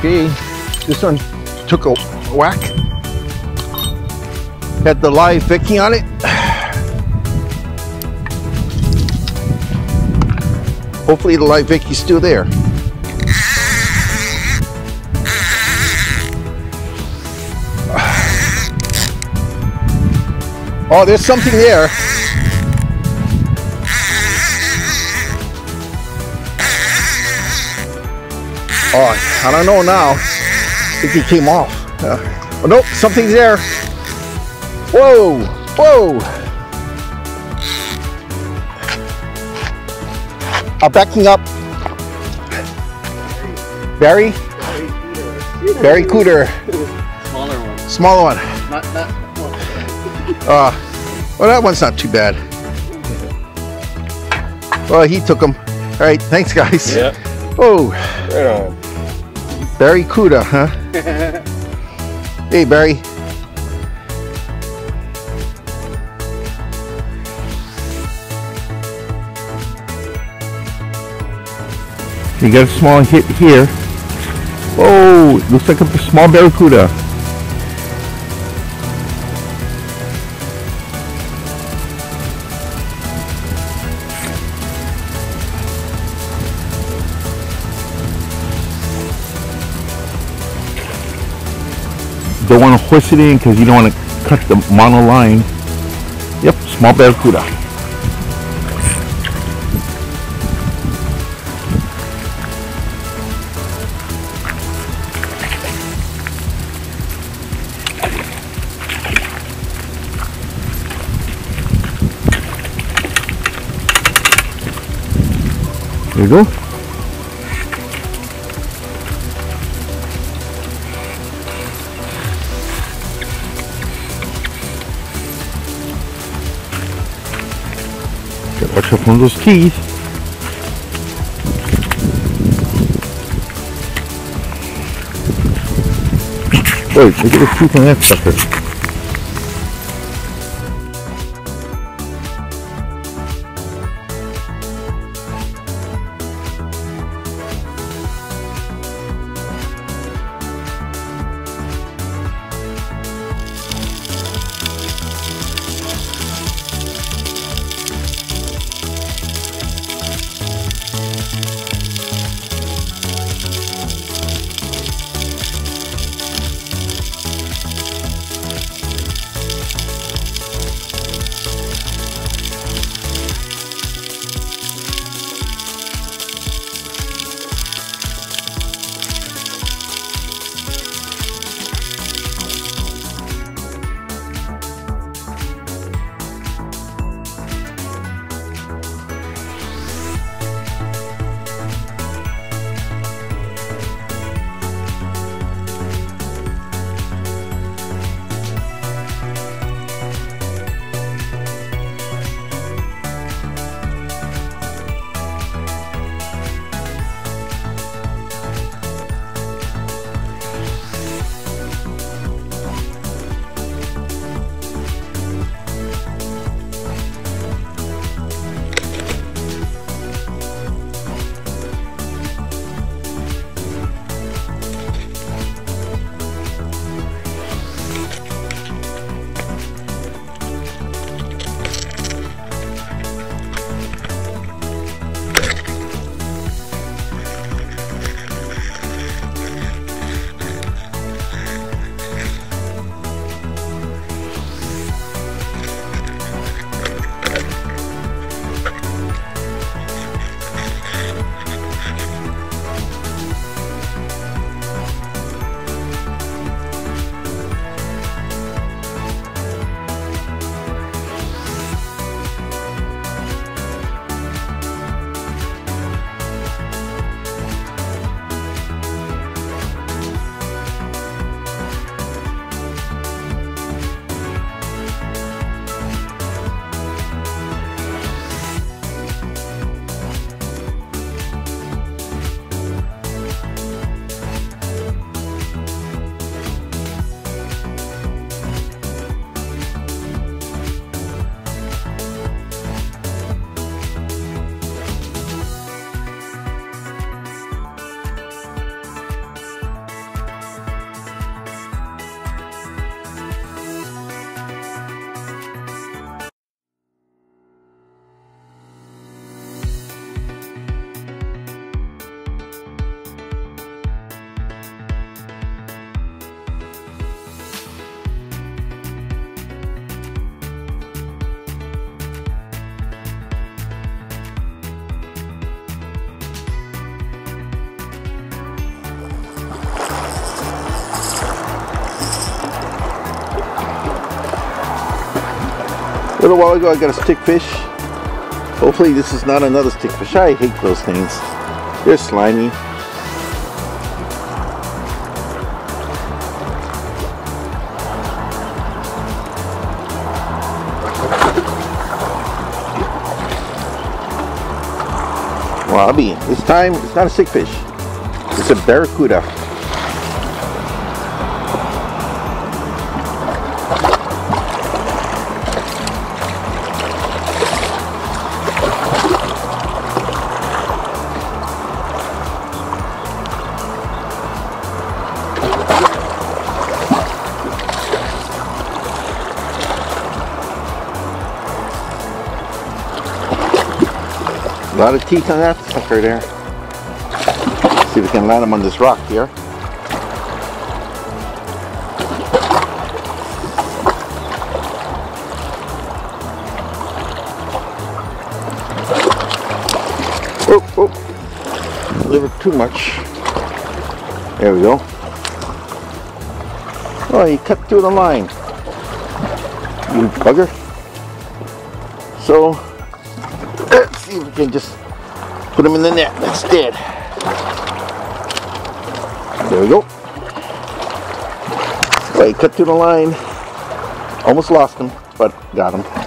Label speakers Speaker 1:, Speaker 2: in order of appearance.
Speaker 1: Okay, this one took a whack. Had the live Vicky on it. Hopefully the live Vicky's still there. Oh, there's something there. Oh, I don't know now. I think he came off. Uh, oh, nope, something's there. Whoa, whoa. I'm backing up. Barry? Barry Cuda.
Speaker 2: Smaller one.
Speaker 1: Smaller one.
Speaker 2: Not that
Speaker 1: Uh, well, that one's not too bad. Well, he took them. All right, thanks, guys.
Speaker 3: Yeah.
Speaker 1: Oh,
Speaker 3: Right on.
Speaker 1: Barry Cuda, huh? hey, Barry. You got a small hit here. Oh, looks like a small barracuda. Don't want to hoist it in because you don't want to cut the mono line. Yep, small barracuda. There you go. Watch out for those teeth. Wait, look at the teeth on that sucker. Little while ago I got a stickfish. Hopefully this is not another stickfish. I hate those things. They're slimy. Wallaby. This time it's not a stickfish. It's a barracuda. A lot of teeth on that sucker there. See if we can land him on this rock here. Oh, oh. Little too much. There we go. Oh, he cut through the line. You bugger. So, let's see if we can just put them in the net instead. There we go. He cut through the line. Almost lost him, but got him.